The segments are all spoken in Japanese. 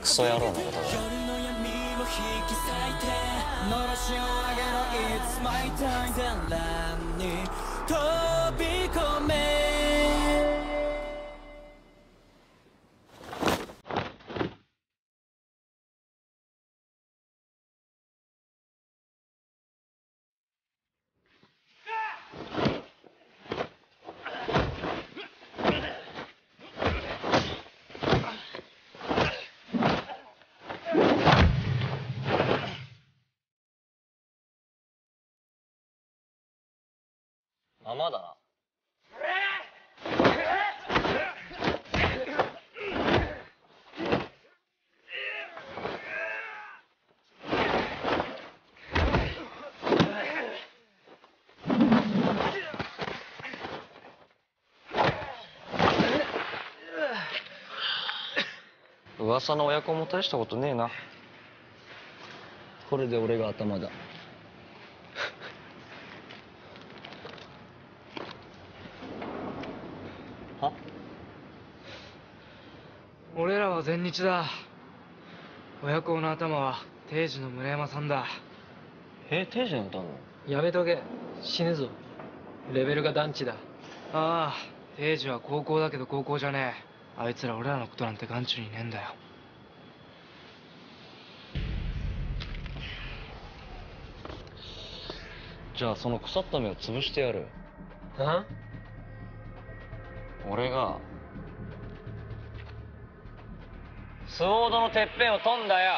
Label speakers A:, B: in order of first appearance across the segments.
A: クソ野郎のことだ。よ
B: のろしを上げろ。It's my time 全乱に。
A: ままだな。噂の親子も大したことねえな。
C: これで俺が頭だ
D: 俺らは全日だ。親子の頭は定時の村山さんだ。
A: え定時に歌うの？
E: やめとけ。死ぬぞ。レベルが団地だ。
D: ああ定時は高校だけど高校じゃねえ。あいつら俺らのことなんて眼中にねえんだよ。
A: じゃあその腐った目を潰してやる
E: あ？
A: 俺がスウォードのてっぺんを飛んだよ。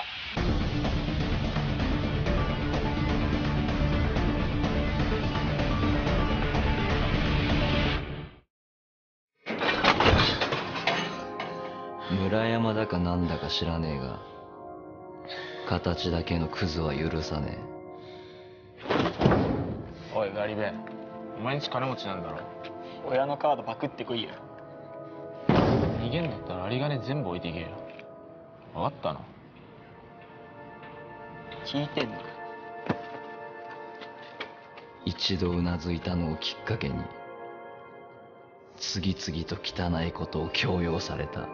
C: 村山だかなんだか知らねえが形だけのクズは許さね
F: おいガリベお前んち金持ちなんだろ？
E: 親のカードパクってこいよ。
F: 逃げんだったら有り金全部置いていけよ分かったな
E: 聞いてんの？
C: え一度うなずいたのをきっかけに次々と汚いことを強要された。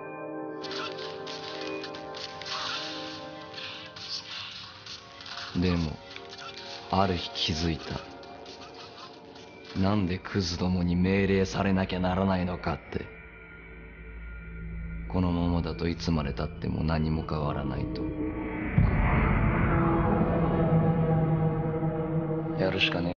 C: でもある日気づいた。なんでクズどもに命令されなきゃならないのかってこのままだといつまでたっても何も変わらないと。やるしかね